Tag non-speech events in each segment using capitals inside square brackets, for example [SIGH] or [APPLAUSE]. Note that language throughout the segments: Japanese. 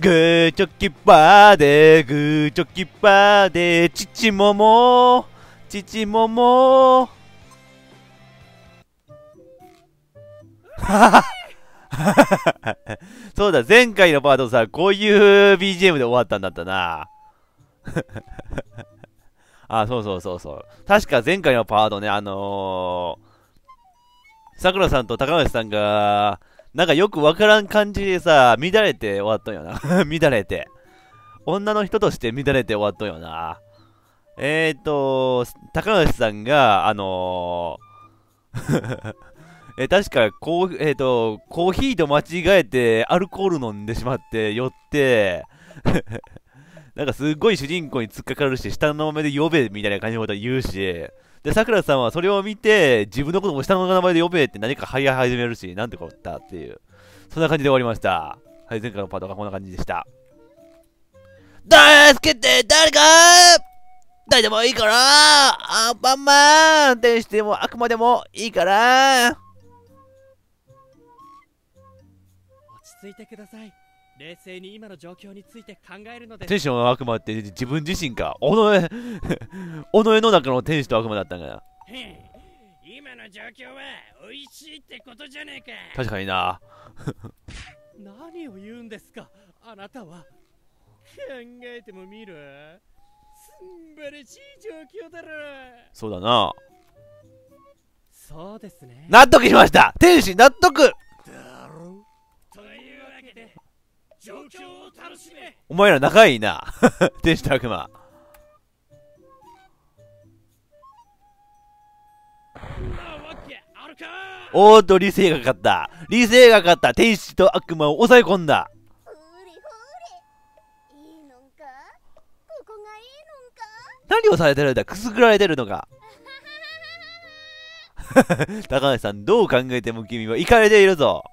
グーチョキパーで、グーチョキパーで、父もも、父もも。[LAUGHS] そうだ、前回のパートさ、こういう BGM で終わったんだったな。[LAUGHS] あ、そうそうそうそう。確か前回のパートね、あのー、さくらさんと高橋さんが、なんかよくわからん感じでさ、乱れて終わっとんよな。[LAUGHS] 乱れて。女の人として乱れて終わっとんよな。えーと、高橋さんが、あのー [LAUGHS] え確かコー、えーと、コーヒーと間違えてアルコール飲んでしまって酔って [LAUGHS] なんかすっごい主人公に突っかかるし、下の名前で呼べみたいな感じのこと言うし、で、さくらさんはそれを見て、自分のことも下の名前で呼べって何か入り始めるし、なんてことだっていう。そんな感じで終わりました。はい、前回のパートがこんな感じでした。助けて誰か誰でもいいからアンパンマン天使でも悪魔でもいいから落ち着いてください冷静に今の状況について考えるので天使の悪魔って自分自身か。おのえ [LAUGHS] おのえの中の天使と悪魔だったんかな。今の状況は美味しいってことじゃねえか。確かにな。[LAUGHS] 何を言うんですかあなたは。考えてもみる素晴らしい状況だろ。そうだな。そうですね。納得しました。天使納得お前ら仲いいな。[LAUGHS] 天使と悪魔。おーっと理性がかかった。理性がかかった。天使と悪魔を抑え込んだ。何をされてるんだ？くすぐられてるのか？[LAUGHS] 高橋さんどう考えても君は行かれているぞ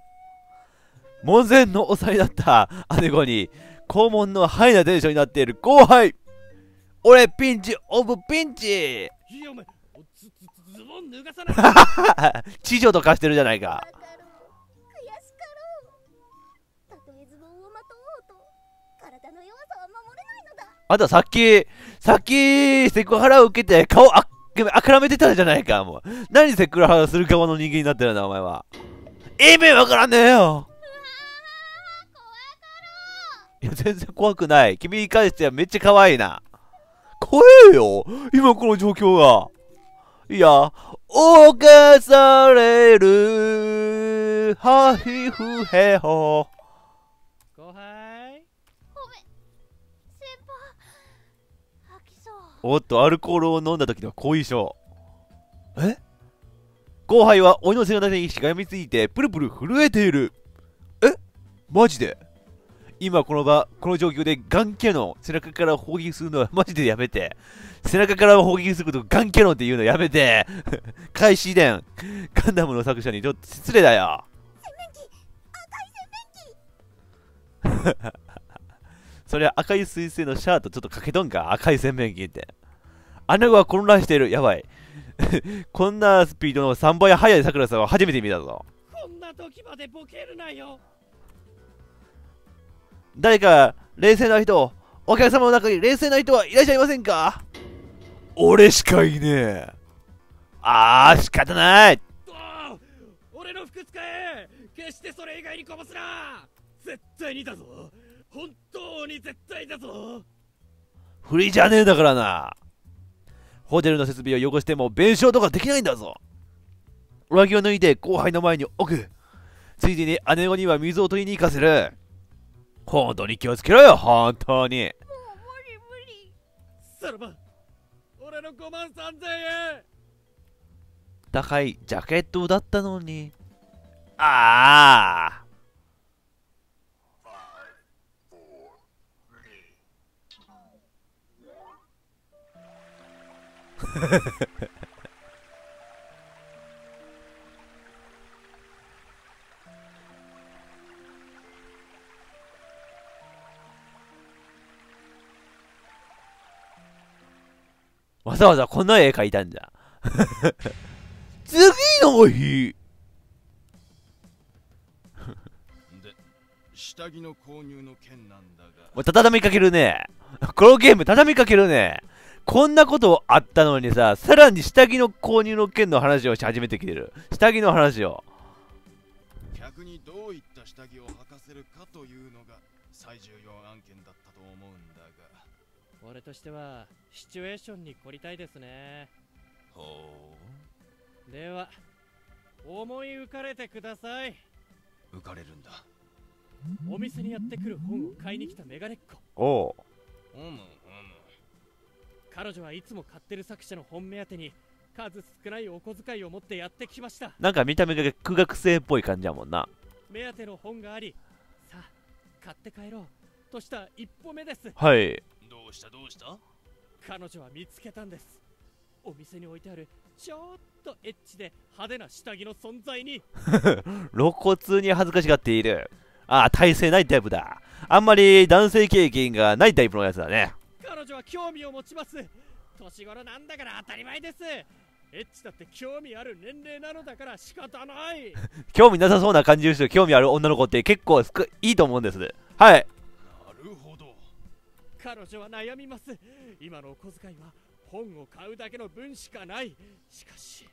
門前の抑えだった姉子に肛門のハイなテンションになっている後輩。俺ピンチオブピンチ。いやお前ズボン脱がさない。[LAUGHS] 地上と化してるじゃないか。あとさっき、さっき、セクハラを受けて顔ああからめてたじゃないか、もう。何セクハラする側の人間になってるんだ、お前は。意味わからんねえよいや、全然怖くない。君に関してはめっちゃ可愛いな。怖えよ今この状況が。いや、犯される、ハヒフヘホ。後輩おっと、アルコールを飲んだ時の後遺症。え？後輩は鬼の背中にしがみついてプルプル震えている。え？マジで？今この場、この状況でガンキャノン、背中から砲撃するのはマジでやめて。背中から砲撃することガンキャノンって言うのやめて。[LAUGHS] 開始伝。ガンダムの作者にちょっと失礼だよ。洗面器赤い洗面器それは赤い彗星のシャーとちょっとかけとんか？赤い洗面器って。穴が混乱している。やばい。[LAUGHS] こんなスピードの3倍速い桜さんは初めて見たぞ。こんな時までボケるなよ。誰か冷静な人、お客様の中に冷静な人はいらっしゃいませんか？俺しかいねえ。あー、仕方ない。俺の服使え。決してそれ以外にこぼすな。絶対にだぞ。本当に絶対だぞ。不利じゃねえだからな。ホテルの設備を汚しても弁償とかできないんだぞ。上着を脱いで後輩の前に置く。ついでに姉子には水を取りに行かせる本当に気をつけろよ、本当に。もう無理無理。さらば、俺の5万3000円高いジャケットだったのに。ああ。わざわざこんな絵描いたんじゃ。[LAUGHS] 次の日で、下着の購入の件なんだがもう畳みかけるね。このゲーム畳みかけるね。こんなことあったのにさ、さらに下着の購入の件の話をし始めてきてる。下着の話を。客にどういった下着を履かせるかというのが最重要案件だ俺としてはシチュエーションに凝りたいですね。ほでは思い浮かれてください。う浮かれるんだ。お店にやってくる本を買いに来たメガネっ子。おう。うむうむ彼女はいつも買ってる作者の本目当てに数少ないお小遣いを持ってやってきました。なんか見た目が苦学生っぽい感じやもんな。目当ての本がありさあ買って帰ろう。とした一歩目です。はい。どうした？どうした？彼女は見つけたんですお店に置いてあるちょっとエッチで派手な下着の存在に [LAUGHS] 露骨に恥ずかしがっている。ああ、体勢ないタイプだ。あんまり男性経験がないタイプのやつだね。彼女は興味を持ちます年頃なんだから当たり前ですエッチだって興味ある年齢なのだから仕方ない [LAUGHS] 興味なさそうな感じの人、興味ある女の子って結構いいと思うんです。はい。彼女は悩みます。今のお小遣いは本を買うだけの分しかない。しかし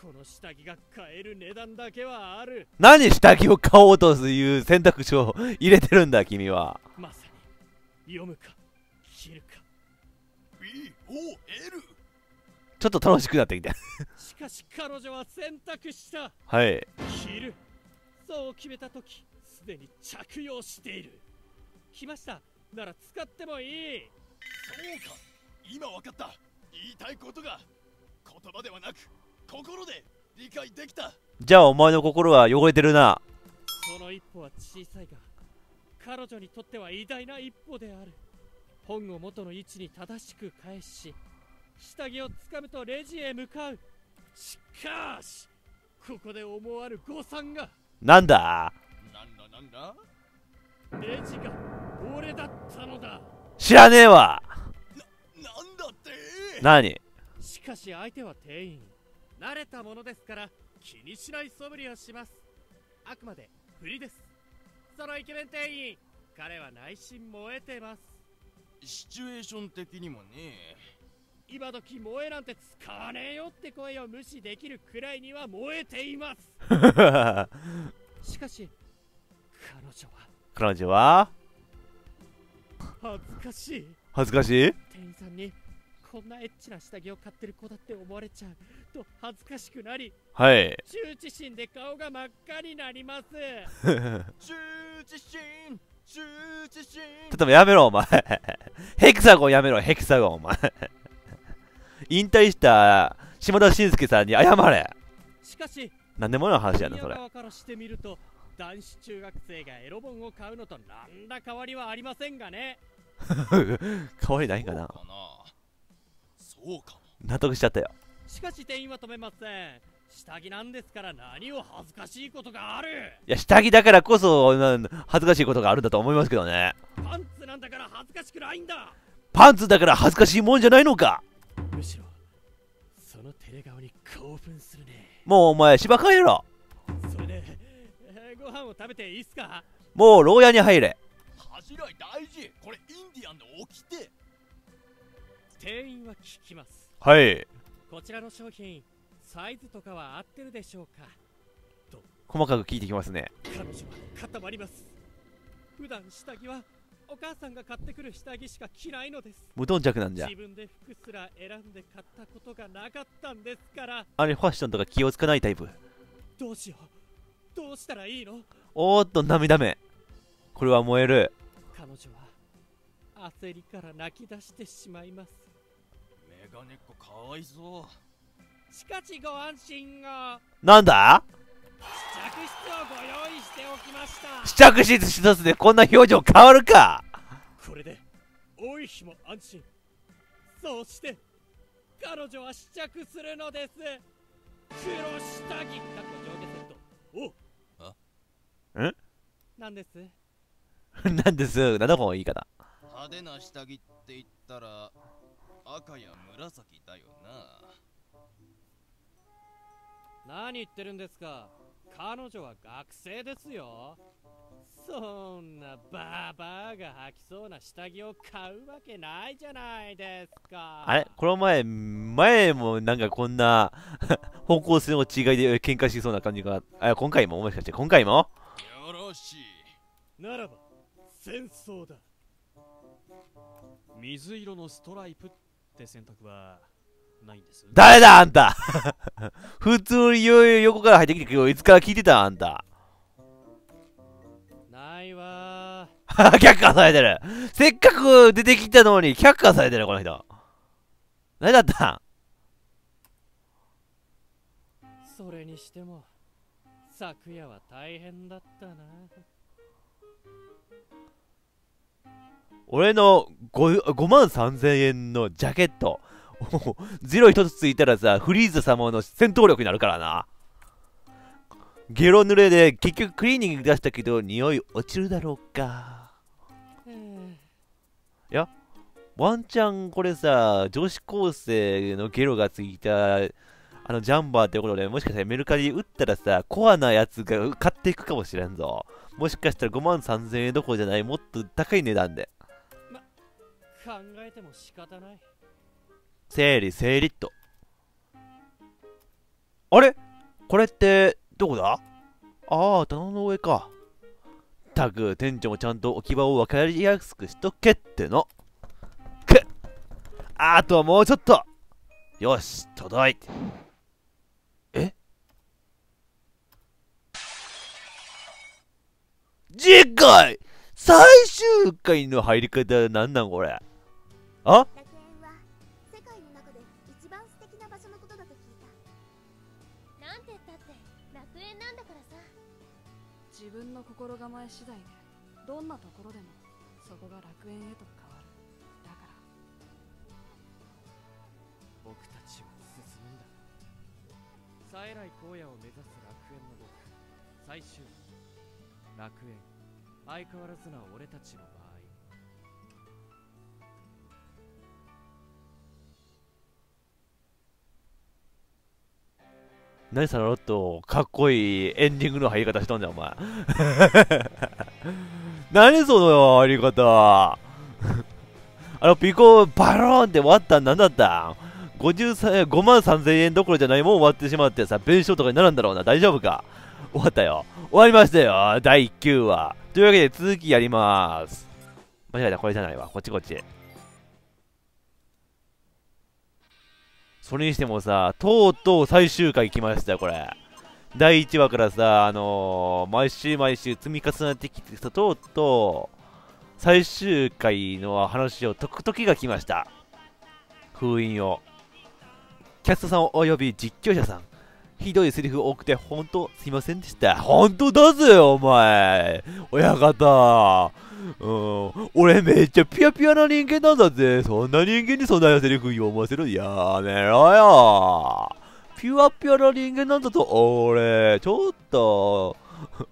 この下着が買える値段だけはある。何下着を買おうという選択肢を入れてるんだ、君は。まさに読むか着るか。BOL ちょっと楽しくなってきた。しかし彼女は選択した。はい。着る。そう決めた時すでに着用している。来ましたなら使ってもいい。そうか。今わかった。言いたいことが。言葉ではなく心で理解できた。じゃあお前の心は汚れてるな。その一歩は小さいが彼女にとっては偉大な一歩である。本を元の位置に正しく返し下着をつかむとレジへ向かう。しかしここで思わぬ誤算が。なんだ？なんだなんだ？レジが俺だったのだ。知らねえわ。なんだって？何？しかし相手は店員。慣れたものですから気にしない素振りをします。あくまで振りです。そのイケメン店員彼は内心燃えてます。シチュエーション的にもね。今時萌えなんて使わねえよって声を無視できるくらいには燃えています。[LAUGHS] しかし彼女は彼女は？恥ずかしい恥ずかしい？店員さんにこんなエッチな下着を買ってる子だって思われちゃうと恥ずかしくなりはい。羞恥心で顔が真っ赤になります [LAUGHS] 羞恥心羞恥心ちょっとやめろ、お前。[LAUGHS] ヘクサゴンやめろ、ヘクサゴン、お前。引退した島田紳介さんに謝れ。しかしなんでもない話やな、宮それ。側からしてみると男子中学生がエロ本を買うのと何ら変わりはありませんがね [LAUGHS] 変わりないんかなそう。かなそうかも納得しちゃったよ。しかし店員は止めません下着なんですから何を恥ずかしいことがあるいや、下着だからこそ、な恥ずかしいことがあるんだと思いますけどね。パンツなんだから恥ずかしくないんだパンツだから恥ずかしいもんじゃないのかむしろその照れ顔に興奮するねもうお前、芝帰ろ。ご飯を食べていいっすか？もう牢屋に入れ。恥じらい大事これインディアンの掟店員は聞きますはい。こちらの商品サイズとかは合ってるでしょうか？細かく聞いてきますね。彼女は固まります普段下着はお母さんが買ってくる下着しか着ないのです無頓着なんじゃ自。分で服すら選んで買ったことがなかったんですからあれ、ファッションとか気をつかないタイプ。どうしようどうしたらいいの？おーっと、涙目。これは燃える。彼女は焦りから泣き出してしまいます。メガネっ子かわいそう。しかしご安心を。なんだ？試着室をご用意しておきました。試着室一つでこんな表情変わるか？これで多い日も安心。そうして彼女は試着するのです。黒下着かっこ上下おんなんです？[LAUGHS] なんです？なんだこの言い方。派手な下着って言ったら赤や紫だよな。何言ってるんですか。彼女は学生ですよそんなバーバーが履きそうな下着を買うわけないじゃないですか。あれ？この前、前もなんかこんな [LAUGHS] 方向性の違いで喧嘩しそうな感じが。あ、今回も？もしかして今回も？よろしい。ならば戦争だ。水色のストライプって選択はないんです？誰だあんた？[LAUGHS] 普通に横から入ってきてけど、いつから聞いてたあんた？ないわ [LAUGHS] 却下されてるせっかく出てきたのに却下されてるこの人。何だった？んそれにしても昨夜は大変だったな俺の 5, 5万3000円のジャケット。[LAUGHS] ゼロ一つついたらさ、フリーズ様の戦闘力になるからな。ゲロ濡れで結局クリーニング出したけど、匂い落ちるだろうか。ワンチャンこれさ、女子高生のゲロがついたあのジャンバーってことで、もしかしたらメルカリで売ったらさ、コアなやつが買っていくかもしれんぞ。もしかしたら5万3000円どころじゃない、もっと高い値段で。考えても仕方ない整理整理っと。あれ？これって、どこだ？ああ、棚の上か。たく、店長もちゃんと置き場を分かりやすくしとけっての。くっ。あとはもうちょっと。よし、届い。て。え？次回！最終回の入り方なんなんこれ？あ？の心構え次第でどんなところでもそこが楽園へと変わる。だから。僕たちは進むんだ。冴えらい荒野を目指す楽園の僕。最終楽園。相変わらずな俺たちの場合。何さらっとかっこいいエンディングの入り方しとんじゃんお前。[LAUGHS] 何その入り方。あのピコバローンって終わったんなんだったん？53 5万3000円どころじゃないもん終わってしまってさ弁償とかになるんだろうな。大丈夫か？終わったよ。終わりましたよ。第1球話というわけで続きやりまーす。間違えた。これじゃないわ。こっちこっち。それにしてもさ、とうとう最終回来ましたよ、これ。第1話からさ、あのー、毎週毎週積み重ねてきてさ、とうとう、最終回の話を解く時が来ました。封印を。キャストさんおよび実況者さん。ひどいセリフ多くて、ほんとすいませんでした。ほんとだぜ、お前。親方。うん、俺めっちゃピュアピュアな人間なんだぜ。そんな人間にそんなセリフ読ませるやめろよ。ピュアピュアな人間なんだと、俺、ちょっと、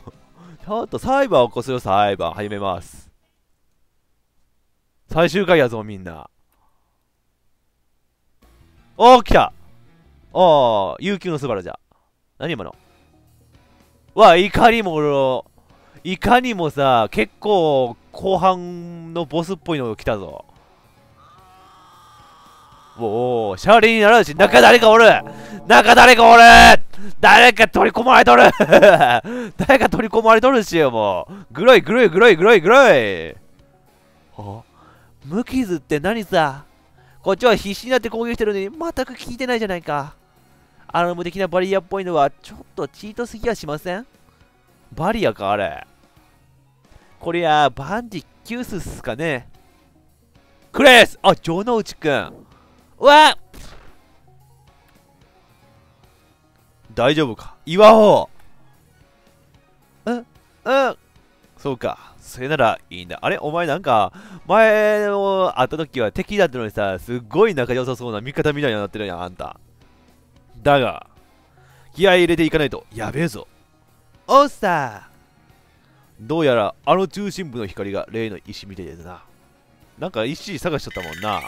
[LAUGHS] ちょっと裁判起こすよ、裁判。始めます。最終回やぞ、みんな。おー、来たおー、悠久のスバルじゃ。何今の？わ、怒りも、いかにもさ、結構後半のボスっぽいのが来たぞ。おお、シャーリーにならんし、中誰かおる中誰かおる誰か取り込まれとる [LAUGHS] 誰か取り込まれとるしよ、もう。グロい、グロい、グロい、グロい、グロい。あ無傷って何さ？こっちは必死になって攻撃してるのに全く効いてないじゃないか。アラーム的なバリアっぽいのはちょっとチートすぎやしません？バリアか、あれ。こりゃ、バンディキュースっすかね。クレスあ、城之内くん。うわ大丈夫か岩尾うんうんそうか。それならいいんだ。あれお前なんか、前の会った時は敵だったのにさ、すっごい仲良さそうな味方みたいになってるやん、あんた。だが、気合入れていかないとやべえぞ。おっさどうやらあの中心部の光が例の石みたいですな。なんか石探しちゃったもんな。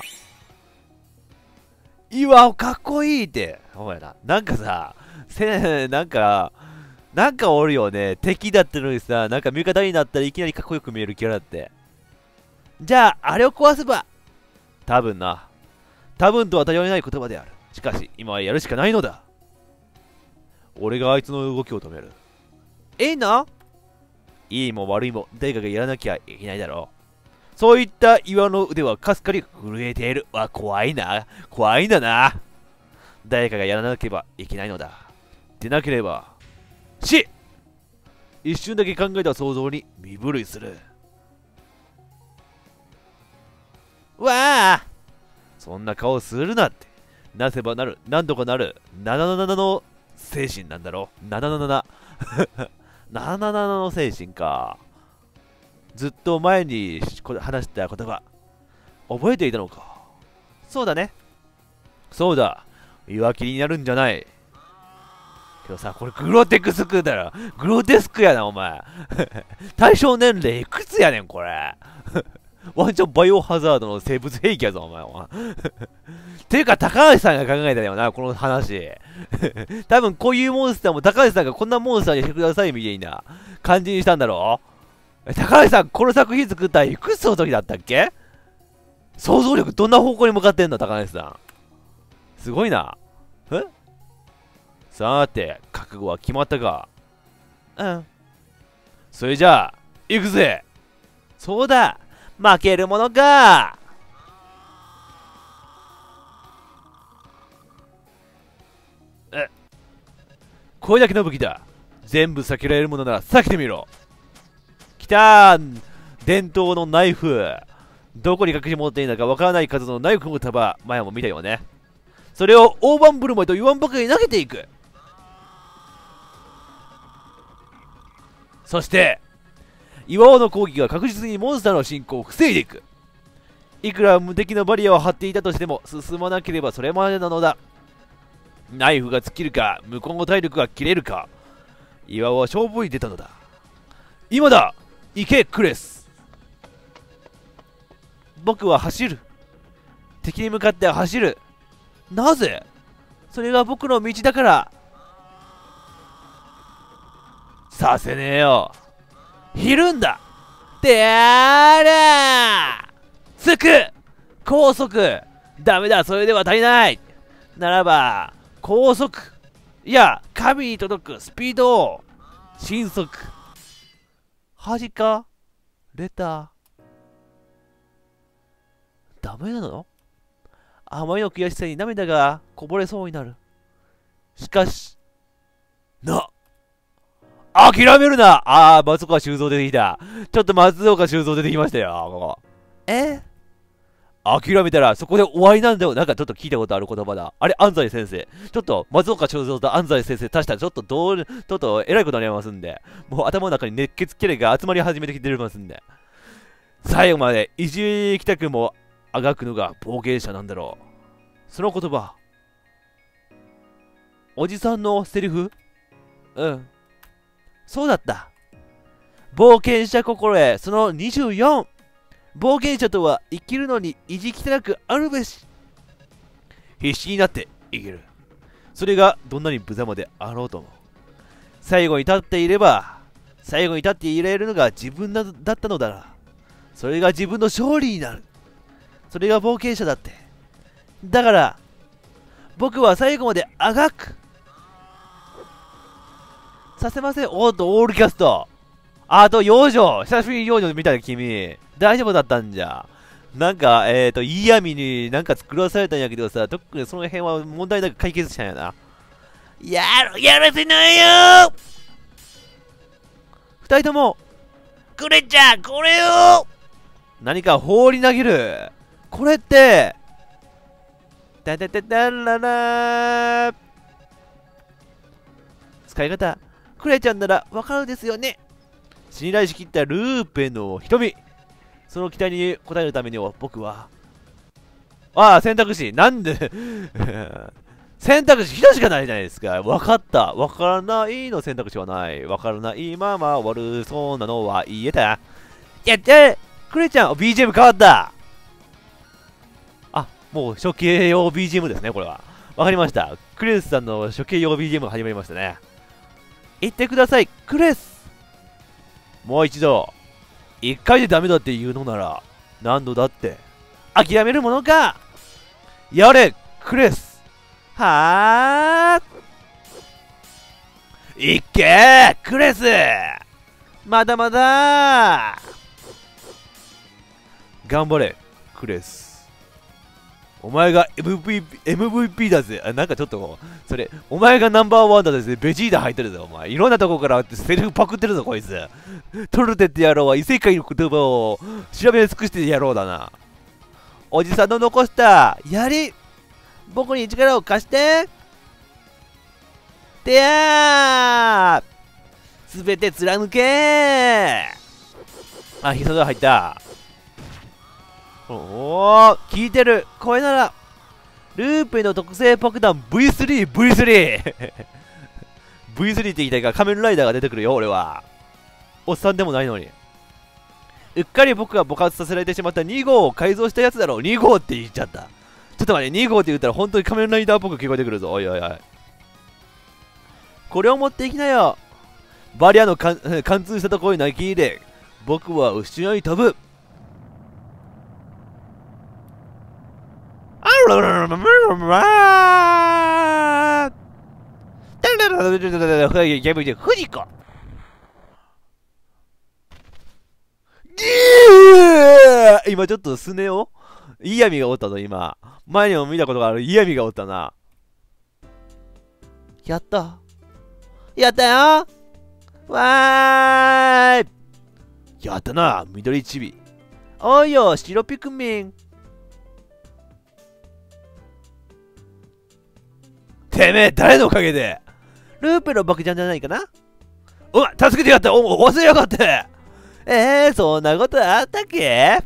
岩尾かっこいいって。お前な。なんかさ、せ、なんか、なんかおるよね。敵だったのにさ、なんか味方になったらいきなりかっこよく見えるキャラって。じゃあ、あれを壊せば多分な。多分とは頼りない言葉である。しかし、今はやるしかないのだ。俺があいつの動きを止める。いいのいいも悪いも誰かがやらなきゃいけないだろう。そういった岩の腕はかすかに震えている。わ、怖いな。怖いんだな。誰かがやらなければいけないのだ。でなければ、死一瞬だけ考えた想像に身震いする。わあそんな顔するなって。なせばなる、なんとかなる、777の精神なんだろう。777。777の精神か。ずっと前にこ話した言葉、覚えていたのか。そうだね。そうだ。弱気になるんじゃない。けどさ、これグロテクスクだろ。グロテスクやな、お前。[LAUGHS] 対象年齢いくつやねん、これ。ワンチャンバイオハザードの生物兵器やぞ、お前は。ていうか、高橋さんが考えたよな、この話。[LAUGHS] 多分、こういうモンスターも高橋さんがこんなモンスターにしてくださいみたいな感じにしたんだろ高橋さん、この作品作ったらいくつの時だったっけ？想像力どんな方向に向かってんの、高橋さん。すごいな。え？さて、覚悟は決まったかうん。それじゃあ、行くぜそうだ負けるものか。えこれだけの武器だ。全部避けられるものなら避けてみろ。きたー伝統のナイフ。どこに隠し持っていいのかわからない数のナイフの束前も見たよね。それを大盤振る舞いと言わんばかりに投げていく。そして岩尾の攻撃が確実にモンスターの進行を防いでいく。いくら無敵のバリアを張っていたとしても進まなければそれまでなのだ。ナイフが尽きるか向こうの体力が切れるか。岩尾は勝負に出たのだ。今だ行けクレス。僕は走る。敵に向かって走る。なぜ？それが僕の道だから。させねえよ。ひるんだ。てあら。つく。高速。ダメだ。それでは足りない。ならば高速。いや神に届く。スピード。神速。恥か？レター。ダメなの？あまりの悔しさに涙がこぼれそうになる。しかしな。諦めるなああ、松岡修造出てきた。ちょっと松岡修造出てきましたよ、ここ。え？諦めたらそこで終わりなんだよ。なんかちょっと聞いたことある言葉だ。あれ、安西先生。ちょっと松岡修造と安西先生足したらちょっとどう、ちょっと偉いことになりますんで。もう頭の中に熱血キャラが集まり始めてきてますんで。最後までいじきたくもあがくのが冒険者なんだろう。その言葉。おじさんのセリフ？うん。そうだった。冒険者心得その24。冒険者とは生きるのに意地汚くあるべし。必死になって生きる。それがどんなに無様であろうとも。最後に立っていれば、最後に立っていられるのが自分だったのだな。それが自分の勝利になる。それが冒険者だって。だから、僕は最後まであがく。させません。おっと、オールキャスト。あと、幼女。久しぶりに幼女見たよ、君。大丈夫だったんじゃ。なんか、えっ、ー、と、嫌味になんか作らされたんやけどさ、特にその辺は問題なく解決したんやな。やる、やらせないよ二人とも、くれちゃん、これよ何か放り投げる。これって、タタタタララー使い方、クレちゃんならわかるですよね。信頼しきったルーペの瞳。その期待に応えるためには僕は。ああ、選択肢。なんで？[LAUGHS] 選択肢1しかないじゃないですか。わかった。わからないの選択肢はない。わからないまま終わるそうなのは言えた。やったクレちゃん、BGM 変わったあ、もう処刑用 BGM ですね、これは。わかりました。クレスさんの処刑用 BGM が始まりましたね。言ってください。クレス。もう一度一回でダメだって言うのなら何度だって諦めるものか。やれクレス。はあいっけクレス。まだまだ。頑張れクレス。お前が MVP, MVP だぜ。あなんかちょっとそれお前がナンバーワンだぜ。ベジータ入ってるぞお前。いろんなとこからセリフパクってるぞこいつ。トルテって野郎は異世界の言葉を調べ尽くしてやろうだな。おじさんの残した槍。僕に力を貸して。てやー。すべて貫け。あ、必殺が入った。おお聞いてるこれならルーペの特製爆弾 V3、V3! [LAUGHS] V3 って言いたいから仮面ライダーが出てくるよ、俺は。おっさんでもないのに。うっかり僕が爆発させられてしまった2号を改造したやつだろう。2号って言っちゃった。ちょっと待って、2号って言ったら本当に仮面ライダーっぽく聞こえてくるぞ。おいおいおい。これを持っていきなよ。バリアの貫 [LAUGHS] 通したところに投げ入れ、僕は後ろに飛ぶ。あららららららら藤子今ちょっとスネ夫イヤミがおったぞ今前にも見たことがあるイヤミがおったなやったやったよわーいやったな緑チビおいよ白ピクミンてめえ誰のおかげで？ルーペの爆弾じゃないかな？うわ助けてやった。お忘れやがって。えー、そんなことあったっけ？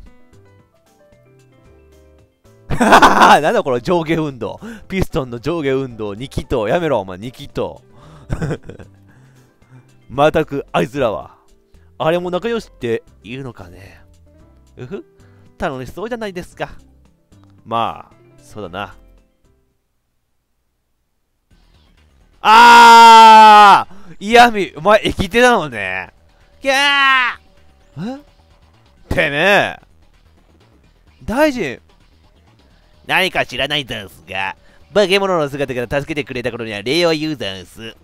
なんだこの上下運動。ピストンの上下運動。2気筒やめろお前。2気筒またくあいつらは。あれも仲良しって言うのかね？うふ。楽しそうじゃないですか。まあそうだなあー嫌味お前生きてたのね。キャー。え？てめえ。大臣。何か知らないざんすが化け物の姿から助けてくれた頃には礼を言うざんす。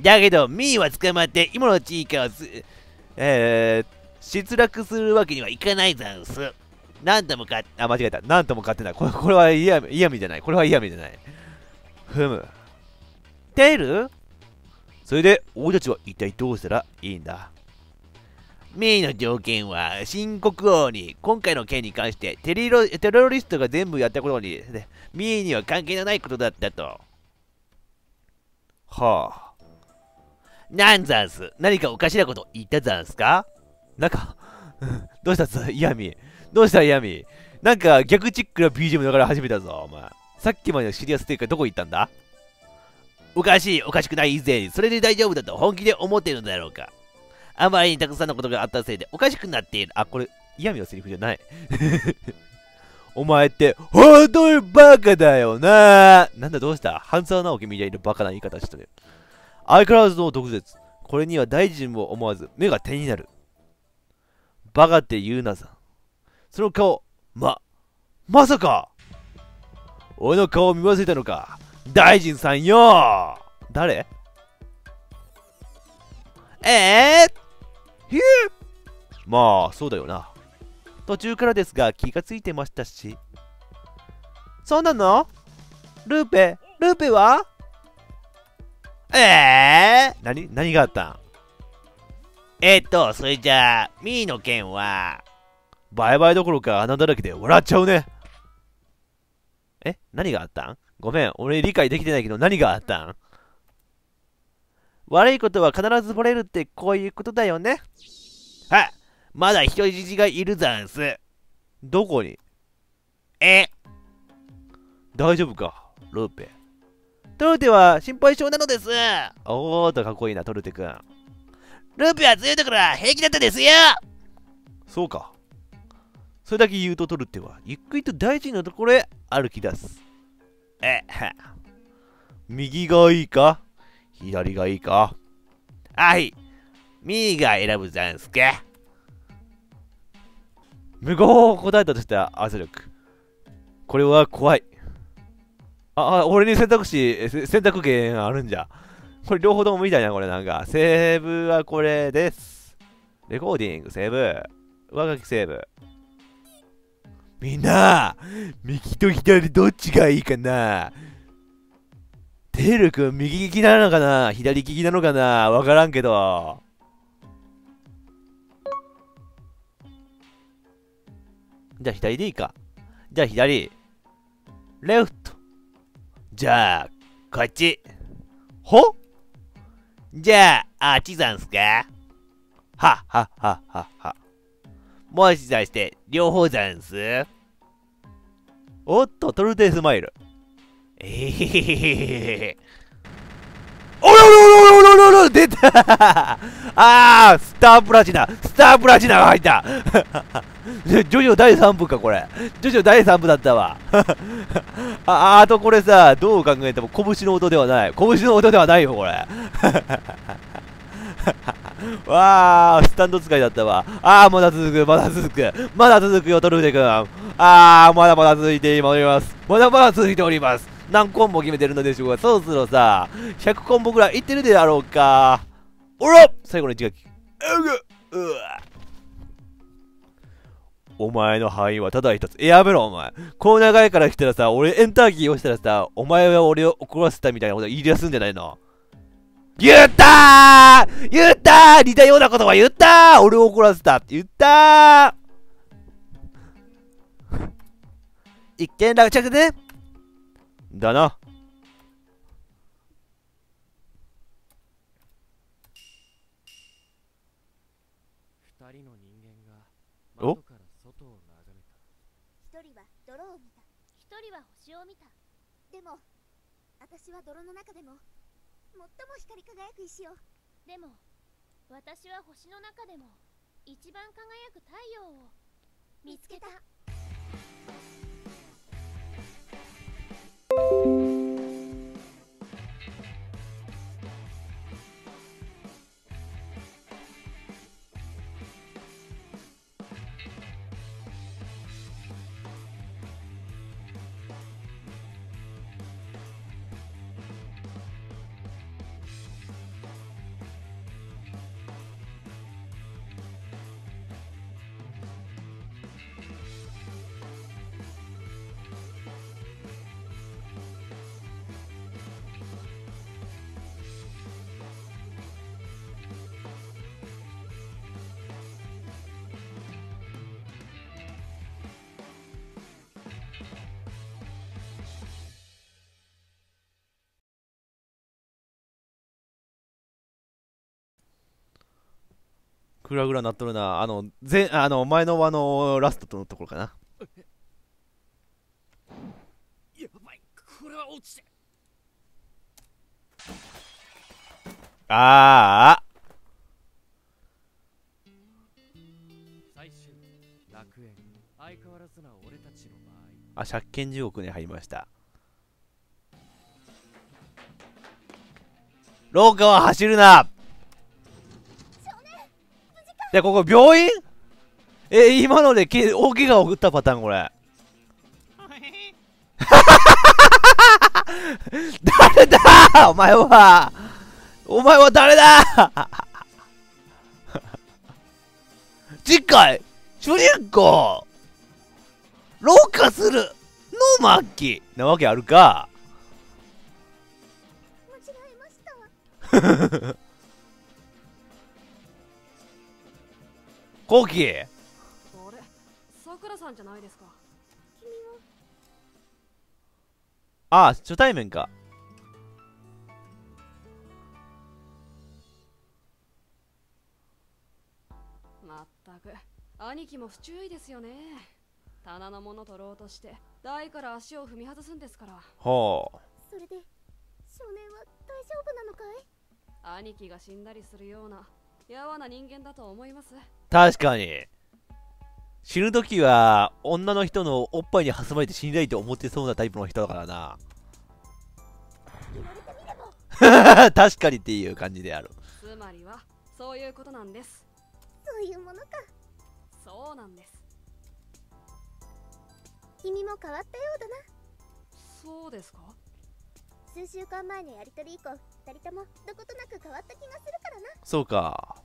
だけどミーは捕まって今の地域をすえー、失落するわけにはいかないざんす。なんともかあ間違えた。なんとも勝ってない。これこれは嫌味じゃない。これは嫌味じゃない。ふむ。テイルそれで俺たちは一体どうしたらいいんだ？メイの条件は新国王に今回の件に関してテリロテロリストが全部やったことにでミーには関係のないことだったと。はあ。なんざんす。何かおかしなこと言ったざんすか？なんか [LAUGHS] どうしたつ嫌味どうした嫌味なんか逆チックな BGM 流れ始めたぞお前。さっきまでのシリアステイカーどこ行ったんだ？おかしい、おかしくない以前に、それで大丈夫だと本気で思っているのだろうか。あまりにたくさんのことがあったせいでおかしくなっている。あ、これ、嫌味のセリフじゃない。[LAUGHS] お前って、本当にバカだよななんだどうした？半沢直樹みたいなバカな言い方してる。相変わらずの毒舌。これには大臣も思わず目が手になる。バカって言うなさ。その顔、ま、まさか俺の顔を見忘れたのか大臣さんよ。誰？えー、ひゅまあ、そうだよな。途中からですが気がついてましたし。そうなの？ルーペ、ルーペは？えー、何？何があったん？えっと、それじゃあ、ミーの件は、バイバイどころか穴だらけで笑っちゃうね。え？何があったん？ごめん、俺理解できてないけど何があったん？悪いことは必ずバレるってこういうことだよね。あまだ人質がいるざんす。どこに？え？大丈夫か？ルーペ。トルテは心配性なのです。おーっとかっこいいな、トルテくん。ルーペは強いだから平気だったですよそうか。それだけ言うとトルテは、ゆっくりと大臣のところへ歩き出す。え、[LAUGHS] 右がいいか？左がいいか？はい。ミーが選ぶざんすか無言を答えたとした圧力。これは怖い。あ、あ俺に選択肢、選択権あるんじゃ。これ両方ともみたいな、これなんか。セーブはこれです。レコーディング、セーブ。上書きセーブ。みんな、右と左どっちがいいかな？テール君右利きなのかな？左利きなのかな？わからんけど。じゃあ左でいいか。じゃあ左。レフト。じゃあ、こっち。ほじゃあ、あっちざんすか？はっはっはっはっは。もしかして、両方ざんすおっと、トルテスマイル。えへへへへへ。おろろろろろろろ出たあースタープラチナスタープラチナが入ったジョジョ第3部かこれジョジョ第3部だったわああとこれさどう考えても拳の音ではない拳の音ではないよこれ [LAUGHS] わあスタンド使いだったわ。ああまだ続くまだ続く。まだ続くよトルフテ君。ああまだまだ続いております。まだまだ続いております。何コンボ決めてるのでしょうか。そろそろさ100コンボぐらいいってるであろうか。おら最後の一撃。うぐうわ。お前の範囲はただ一つ。え、やめろ、お前。この長いから来たらさ、俺エンターキー押したらさ、お前は俺を怒らせたみたいなこと言い出すんじゃないの？言ったー！言ったー！似たようなことは言ったー！俺を怒らせたって言ったー！一見落着でだな。二人の人間がお窓から外を眺めた。一人は泥を見た。一人は星を見た。でも私は泥の中でも最も光り輝く石を。でも私は星の中でも一番輝く太陽を見つけた。グラグラなっとるな。あの、前、あの、前のあの、ラストのところかな。やばいこれは落ちてあー最終楽園相変わらずな俺たちの場合あ。あ、借金地獄に入りました。廊下は走るなで、ここ病院？え、今のでけ大怪我を負ったパターンこれ。[LAUGHS] 誰だ？お前は。お前は誰だ？次回主人公。老化する。の末期なわけあるか。間違えました [LAUGHS] コウキあれさくらさんじゃないですか。君もああ初対面か。まったく兄貴も不注意ですよね。棚のもの取ろうとして台から足を踏み外すんですから。ほう。それで少年は大丈夫なのかい？兄貴が死んだりするようなやわな人間だと思います確かに。死ぬ時は女の人のおっぱいに挟まれて死にたいと思ってそうなタイプの人だからな。言われてみれば確かにっていう感じである。つままりはそういうことなんです。そういうものか。そうなんです。君も変わったようだな。そうですか？数週間前のやりとり以降二人ともどことなく変わった気がするからな。そうか。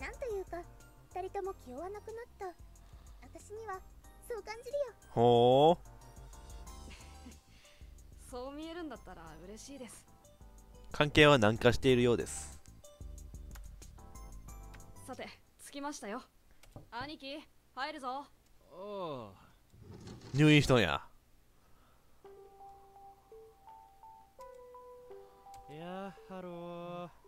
なんというか二人とも気負わなくなった。私にはそう感じるよ。ほう。[LAUGHS] そう見えるんだったら嬉しいです。関係は軟化しているようです。さて着きましたよ。兄貴入るぞ。おう。入院しとんや。いやハロー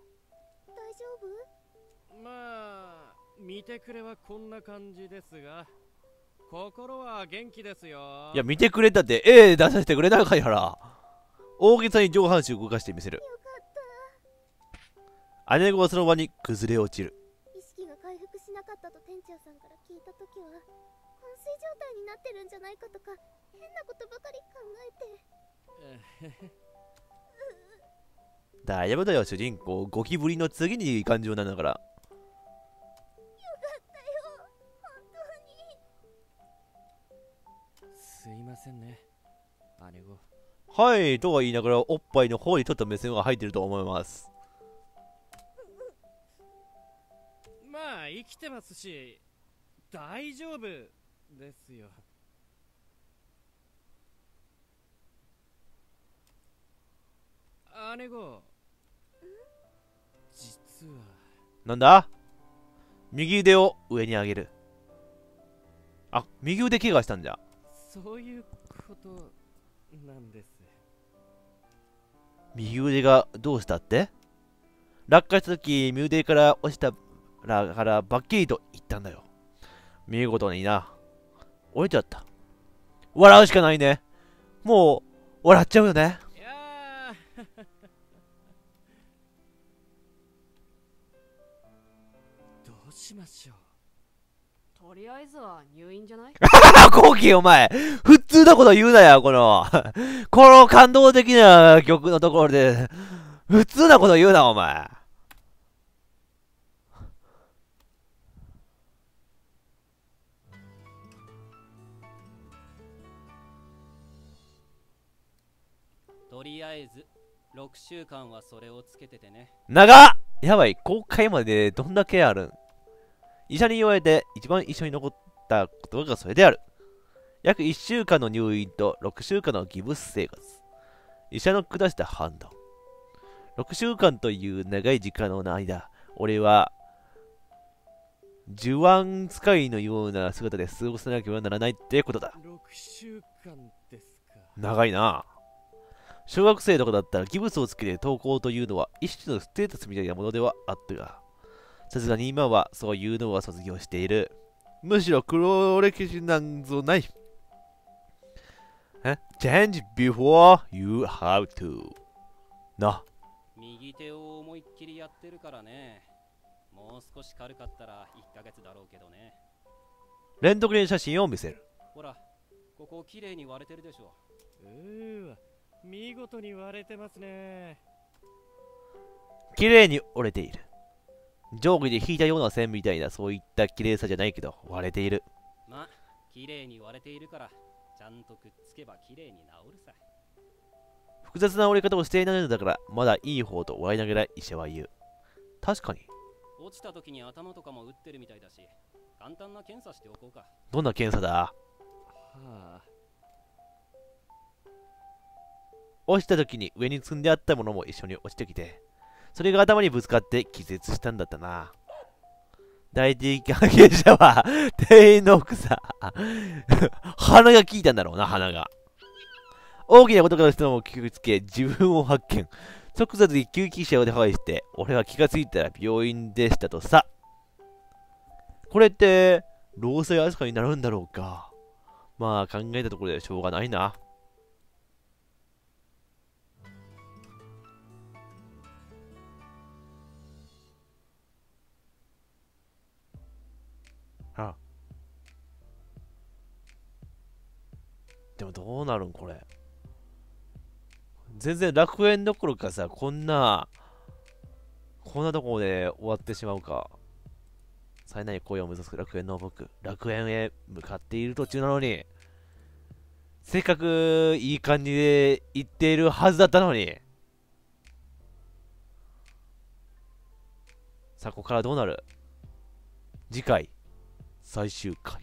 まあ見てくれはこんな感じですが心は元気ですよいや、見てくれたって、ええ出させてくれたのかやら。大げさに上半身を動かしてみせる。よかった姉子はその場に崩れ落ちる。意識が回復しなかったと店長さんから聞いた時は昏睡状態になってるんじゃないかとか変なことばかり考えて [LAUGHS] 大丈夫だよ、主人公。ゴキブリの次にいい感情なんだから。よかったよ。本当に。すいませんね。姉子はい、とは言いながら、おっぱいの方にちょっと目線が入ってると思います。まあ生きてますし大丈夫ですよ。姉子実は。なんだ？右腕を上に上げる。あ、右腕怪我したんじゃ。そういうことなんです右腕がどうしたって？落下した時、右腕から落ちたらからバッキリと言ったんだよ。見事にな。折れちゃった。笑うしかないね。もう、笑っちゃうよね。しましょう。とりあえずは入院じゃない？あ、[LAUGHS] コウキお前普通のこと言うなよ、この。[LAUGHS] この感動的な曲のところで、普通なこと言うな、お前。とりあえず6週間はそれをつけててね。長っ！やばい、公開までどんだけあるん？医者に言われて一番一緒に残ったことがそれである。約1週間の入院と6週間のギブス生活。医者の下した判断。6週間という長い時間の間、俺は、呪腕使いのような姿で過ごさなければならないってことだ。6週間ですか長いな小学生とかだったらギブスをつけて登校というのは一種のステータスみたいなものではあったがさすがに今はそういうのは卒業している。むしろ黒歴史なんぞない。え ?Change before you have to. な。右手を思いっきりやってるからね。もう少し軽かったら1ヶ月だろうけどね。連続で写真を見せる。ほらここ綺麗に割れてるでしょ。うーわ。見事に割れてますね。綺麗に折れている定規で引いたような線みたいなそういった綺麗さじゃないけど割れている。まあ綺麗に割れているからちゃんとくっつけば綺麗に治るさ。複雑な折り方をしていないのだからまだいい方と笑いながら医者は言う。確かに。落ちた時に頭とかも打ってるみたいだし簡単な検査しておこうか。どんな検査だ？はあ。落ちた時に上に積んであったものも一緒に落ちてきて、それが頭にぶつかって気絶したんだったな。第一関係者は、[LAUGHS] 店員の奥さん。[LAUGHS] 鼻が効いたんだろうな、鼻が。大きなことから人も気をつけ、自分を発見。即座に救急車を手配して、俺は気がついたら病院でしたとさ。これって、労災扱いになるんだろうか。まあ考えたところでしょうがないな。でもどうなるんこれ全然楽園どころかさこんなこんなところで終わってしまうか。最大恋を目指す楽園の僕、楽園へ向かっている途中なのに、せっかくいい感じで行っているはずだったのに、さあ、ここからどうなる？次回、最終回。